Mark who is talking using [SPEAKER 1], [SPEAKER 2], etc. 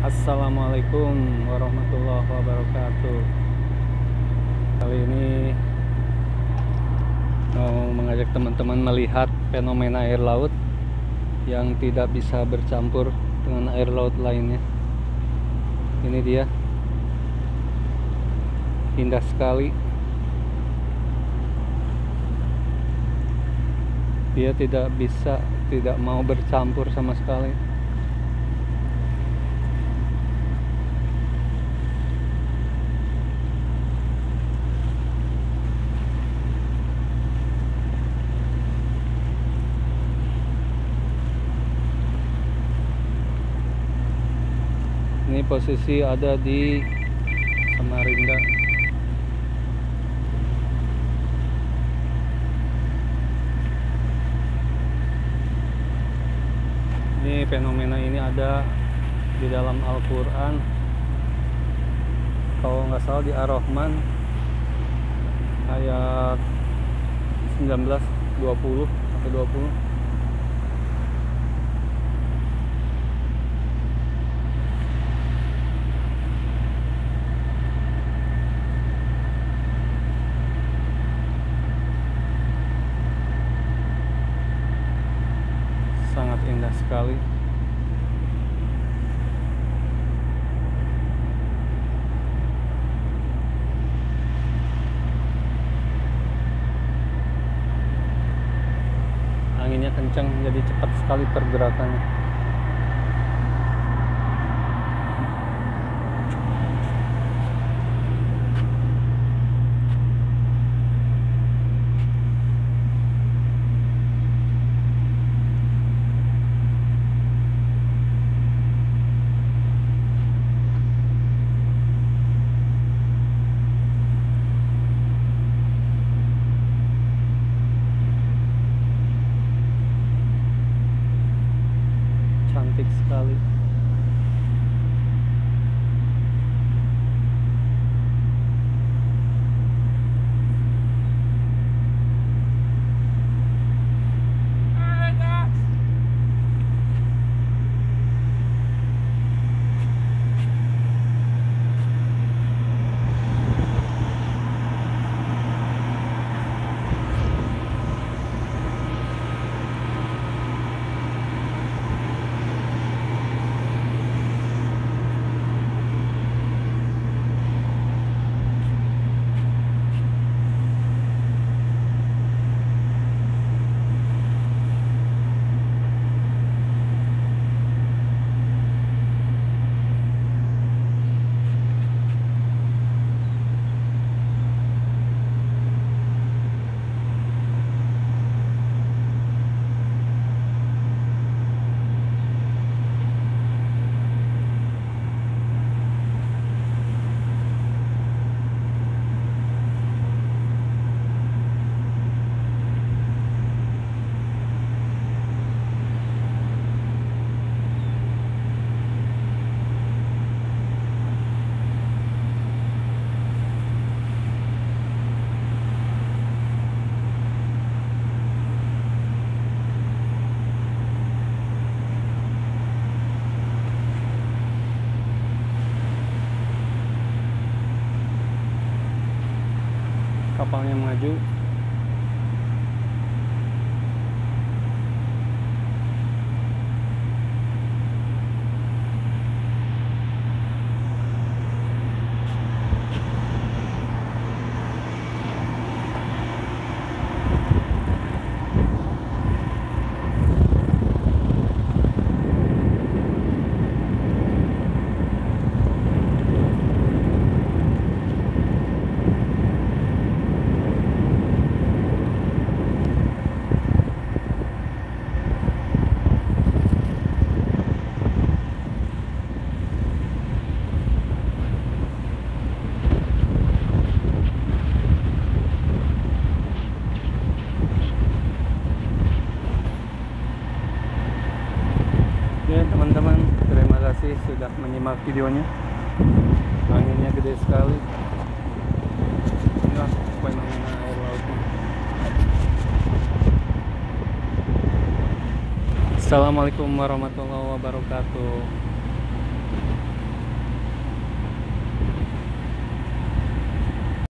[SPEAKER 1] Assalamualaikum warahmatullahi wabarakatuh. Kali ini mau mengajak teman-teman melihat fenomena air laut yang tidak bisa bercampur dengan air laut lainnya. Ini dia. Indah sekali. Dia tidak bisa, tidak mau bercampur sama sekali ini posisi ada di Samarinda. Ini fenomena ini ada di dalam Al-Quran. Kalau nggak salah di Ar-Rahman ayat 19 20 atau 20 indah sekali. Anginnya kencang jadi cepat sekali pergerakannya Scully. Kapalnya maju menyimak videonya. Anginnya gede sekali. Inilah fenomena air lautnya Assalamualaikum warahmatullahi wabarakatuh